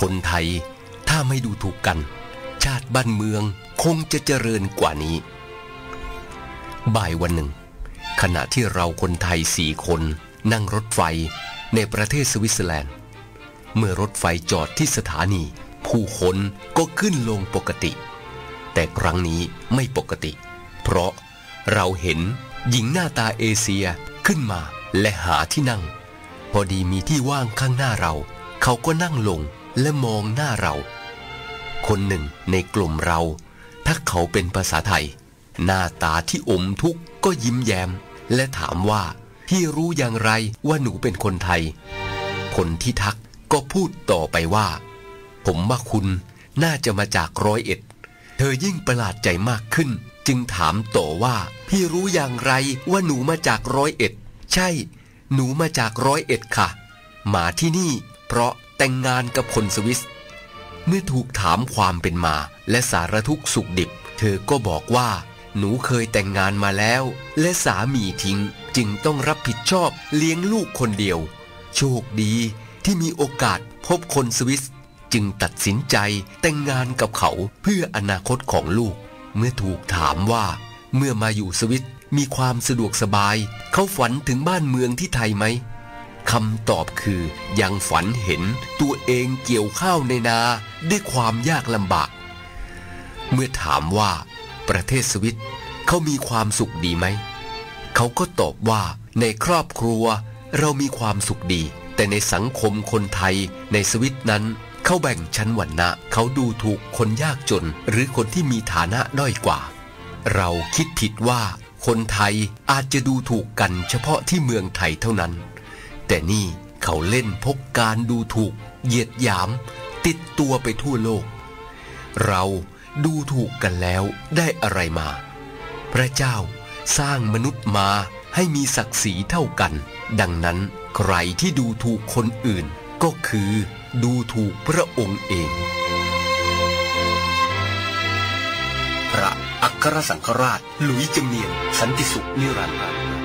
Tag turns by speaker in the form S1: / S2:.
S1: คนไทย ถ้าไม่ดูถูกกัน ชาติบ้านเมืองคงจะเจริญกว่านี้ บ่ายวันหนึ่ง ขณะที่เราคนไทยสี่คนนั่งรถไฟในประเทศสวิตเซอร์แลนด์ เมื่อรถไฟจอดที่สถานี ผู้คนก็ขึ้นลงปกติ แต่ครั้งนี้ไม่ปกติ เพราะเราเห็นหญิงหน้าตาเอเชียขึ้นมาและหาที่นั่ง พอดีมีที่ว่างข้างหน้าเรา เขาก็นั่งลง และมองหน้าเรา คนหนึ่งในกลุ่มเรา ถ้าเขาเป็นภาษาไทย หน้าตาที่อมทุกข์ก็ยิ้มแย้ม และถามว่า พี่รู้อย่างไรว่าหนูเป็นคนไทย คนที่ทักก็พูดต่อไปว่า ผมว่าคุณน่าจะมาจากร้อยเอ็ด เธอยิ่งประหลาดใจมากขึ้น จึงถามต่อว่า พี่รู้อย่างไรว่าหนูมาจากร้อยเอ็ด ใช่ หนูมาจากร้อยเอ็ดค่ะ มาที่นี่ เพราะ แต่งงานกับคนสวิส เมื่อถูกถามความเป็นมาและสารทุกสุขดิบ เธอก็บอกว่า หนูเคยแต่งงานมาแล้ว และสามีทิ้งจึงต้องรับผิดชอบเลี้ยงลูกคนเดียว โชคดีที่มีโอกาสพบคนสวิส จึงตัดสินใจแต่งงานกับเขาเพื่ออนาคตของลูก เมื่อถูกถามว่า เมื่อมาอยู่สวิสมีความสะดวกสบาย เขาฝันถึงบ้านเมืองที่ไทยไหม คำตอบคือยังฝันเห็นตัวเองเกี่ยวข้าวในนาด้วยความยากลำบาก เมื่อถามว่า ประเทศสวิตเขามีความสุขดีไหม เขาก็ตอบว่าในครอบครัวเรามีความสุขดี แต่ในสังคมคนไทยในสวิตนั้น เขาแบ่งชั้นวรรณะ เขาดูถูกคนยากจน หรือคนที่มีฐานะด้อยกว่า เราคิดผิดว่าคนไทยอาจจะดูถูกกันเฉพาะที่เมืองไทยเท่านั้น แต่นี่เขาเล่นพกการดูถูก เหยียดหยาม ติดตัวไปทั่วโลก เราดูถูกกันแล้วได้อะไรมา พระเจ้าสร้างมนุษย์มาให้มีศักดิ์ศรีเท่ากัน ดังนั้นใครที่ดูถูกคนอื่น ก็คือดูถูกพระองค์เอง พระอัครสังฆราชหลุยจำเนียนสันติสุขนิรันดร์